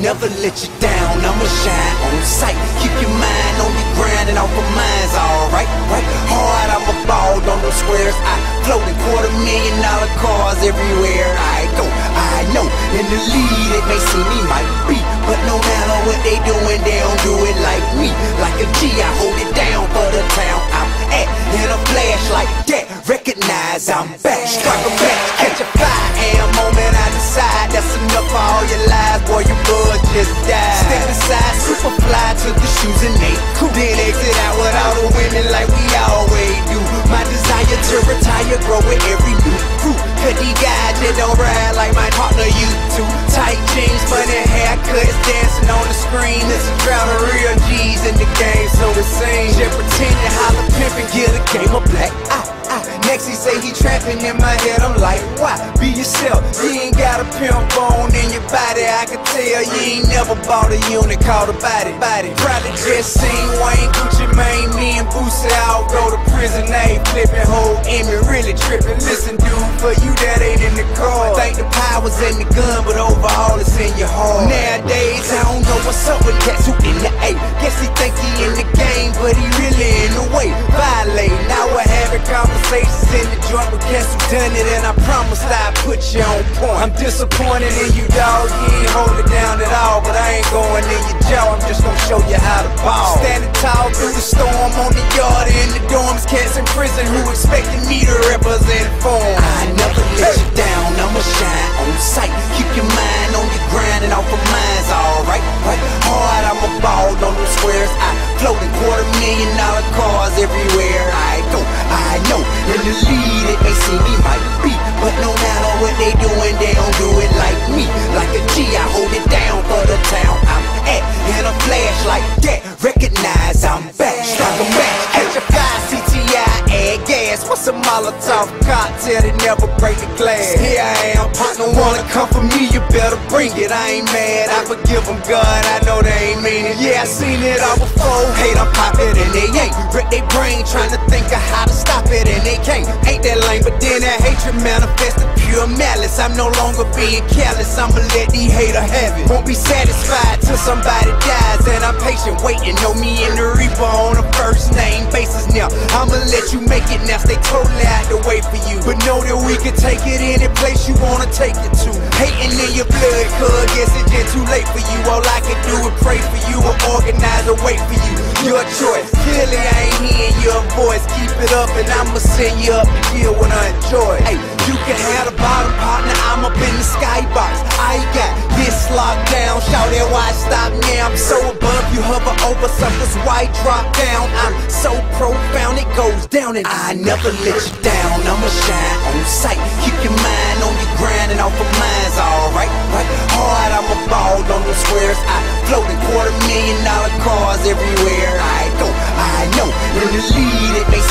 never let you down, I'ma shine on sight. Keep your mind on your grind and off of mine's alright, right? Hard, I'm a ball on those squares. I float in quarter million dollar cars everywhere I go. I know in the lead it may seem me might be, but no matter what they doing, they don't do it like me. Like a G, I hold it down for the town I'm at. In a flash like that, recognize I'm back. Died. Step aside, super fly to the shoes and they. Then exit out with all the women like we always do. My desire to retire grow with every new crew. Cause these guys that don't ride like my partner used to. Tight jeans, funny haircuts, dancing on the screen. It's a drought of real G's in the game, so it seems. Just pretending, holler, pimping, get a game of black. Ah. Next he say he trapping in my head, I'm like, why? Be yourself, you ain't got a pimp bone in your body. I can tell you ain't never bought a unit called a body, body. Probably just seen Wayne Gucci Mane, me and Boosie out go to prison. They ain't flipping whole Emmy, really tripping. Listen, dude, for you that ain't in the car. Think the power's in the gun, but overall it's in your heart. Nowadays, I don't know what's up with cats who in the A. Guess he think he in the game, but he really in the way. Violate. Now we're having conversations joint who done it, and I promise I put you on point. I'm disappointed in you, dog. You ain't hold it down at all, but I ain't going in your jaw. I'm just gonna show you how to ball. Standing tall through the storm on the yard in the dorms, cats in prison who expected me to represent for 'em. I never let you down. I'ma shine on sight. Keep your mind on your grind and off of mine's alright. Right? Hard, I'm a ball on them squares. I float in quarter million dollar cars everywhere I go. I know in the lead add gas. What's a Molotov cocktail that never break the glass? Here I am, partner wanna come for me, you better bring it. I ain't mad, I forgive them, God, I know they ain't mean it. Yeah, I seen it all before. Hate, I'm poppin' and they ain't. Wreck they brain trying to think of how to stop it and they can't. Ain't that but then that hatred manifested pure malice. I'm no longer being callous. I'ma let these hater have it. Won't be satisfied till somebody dies, and I'm patient waiting. Know me and the Reaper on a first name basis now. I'ma let you make it now, stay totally out the way for you. But know that we can take it any place you wanna take it to. Hating in your blood, cuz guess it's just too late for you. All I can do is pray for you or organize a wait for you. Your choice. Clearly I ain't hearing your voice. Keep it up and I'ma send you up the hill when I enjoy. Hey, you can have the bottom partner, I'm up in the skybox. I got this locked down. Shout it, why stop now? I'm so above you, hover over something's white drop down. I'm so profound, it goes down and I never let you down. I'ma shine on sight. Keep your mind on your grind and off of mine's alright. Right? Hard, I'm a ball on them squares. I float in quarter million dollar cars everywhere I go. I know in the lead it seem